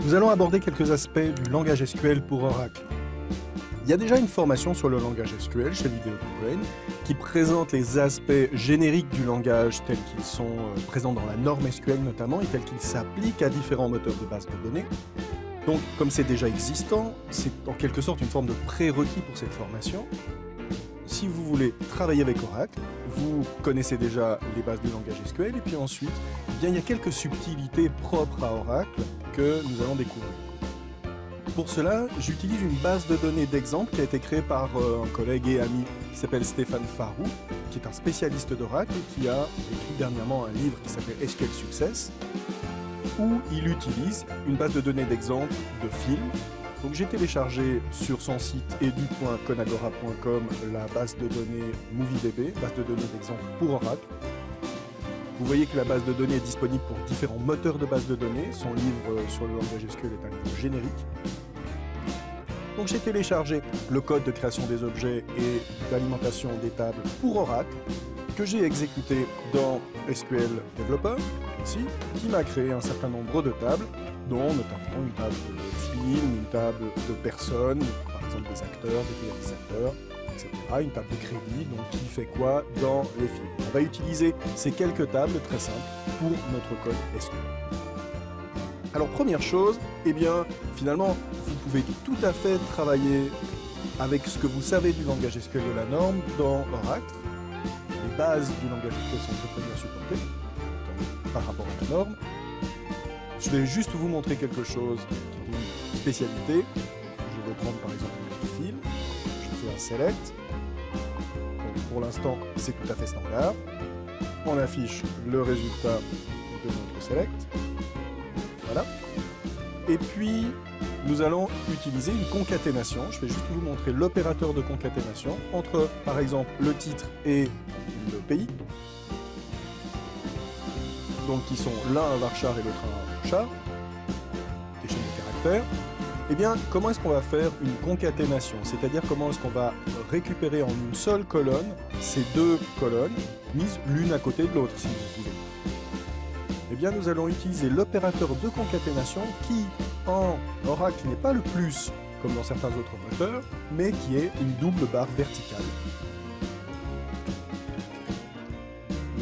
Nous allons aborder quelques aspects du langage SQL pour Oracle. Il y a déjà une formation sur le langage SQL chez Video Brain qui présente les aspects génériques du langage tels qu'ils sont euh, présents dans la norme SQL notamment et tels qu'ils s'appliquent à différents moteurs de base de données. Donc, comme c'est déjà existant, c'est en quelque sorte une forme de prérequis pour cette formation. Si vous voulez travailler avec Oracle, vous connaissez déjà les bases du langage SQL et puis ensuite, eh bien, il y a quelques subtilités propres à Oracle que nous allons découvrir. Pour cela, j'utilise une base de données d'exemple qui a été créée par euh, un collègue et ami qui s'appelle Stéphane Farou, qui est un spécialiste d'Oracle et qui a écrit dernièrement un livre qui s'appelle SQL Success, où il utilise une base de données d'exemple de films. Donc j'ai téléchargé sur son site edu.conagora.com la base de données MovieDB, base de données d'exemple pour Oracle. Vous voyez que la base de données est disponible pour différents moteurs de base de données. Son livre sur le langage SQL est un livre générique. Donc j'ai téléchargé le code de création des objets et d'alimentation des tables pour Oracle, que j'ai exécuté dans SQL Developer, qui m'a créé un certain nombre de tables, dont notamment une table de films, une table de personnes, par exemple des acteurs, des réalisateurs, etc. Une table de crédit, donc qui fait quoi dans les films. On va utiliser ces quelques tables très simples pour notre code SQL. Alors première chose, eh bien finalement vous pouvez tout à fait travailler avec ce que vous savez du langage SQL de la norme dans Oracle. Les bases du langage SQL sont très bien supportées par rapport à la norme. Je vais juste vous montrer quelque chose qui est une spécialité. Je vais prendre par exemple un fil, je fais un select. pour l'instant, c'est tout à fait standard. On affiche le résultat de notre select. Voilà. Et puis, nous allons utiliser une concaténation. Je vais juste vous montrer l'opérateur de concaténation entre, par exemple, le titre et le pays. Donc, qui sont l'un un varchar et l'autre un char, des chaînes de caractères. Eh bien, comment est-ce qu'on va faire une concaténation? C'est-à-dire comment est-ce qu'on va récupérer en une seule colonne ces deux colonnes, mises l'une à côté de l'autre, si vous voulez. Eh bien, nous allons utiliser l'opérateur de concaténation qui, en Oracle, n'est pas le plus, comme dans certains autres moteurs, mais qui est une double barre verticale.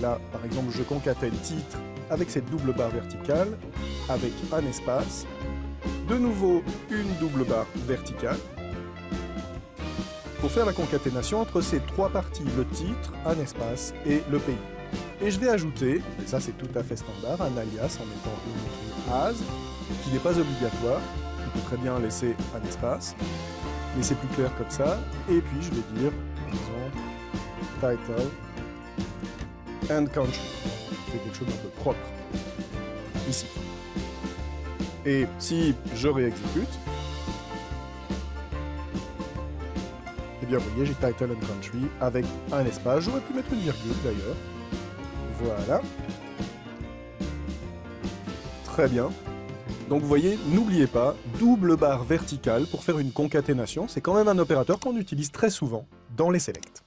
Là, par exemple, je concatène titre avec cette double barre verticale, avec un espace, de nouveau une double barre verticale, pour faire la concaténation entre ces trois parties, le titre, un espace et le pays. Et je vais ajouter, et ça c'est tout à fait standard, un alias en mettant une as, qui n'est pas obligatoire, on peut très bien laisser un espace, mais c'est plus clair comme ça, et puis je vais dire, par exemple, title and country. Quelque chose d'un peu propre, ici. Et si je réexécute, eh bien vous voyez, j'ai title and country avec un espace, j'aurais pu mettre une virgule d'ailleurs, voilà. Très bien. Donc vous voyez, n'oubliez pas, double barre verticale pour faire une concaténation. C'est quand même un opérateur qu'on utilise très souvent dans les selects.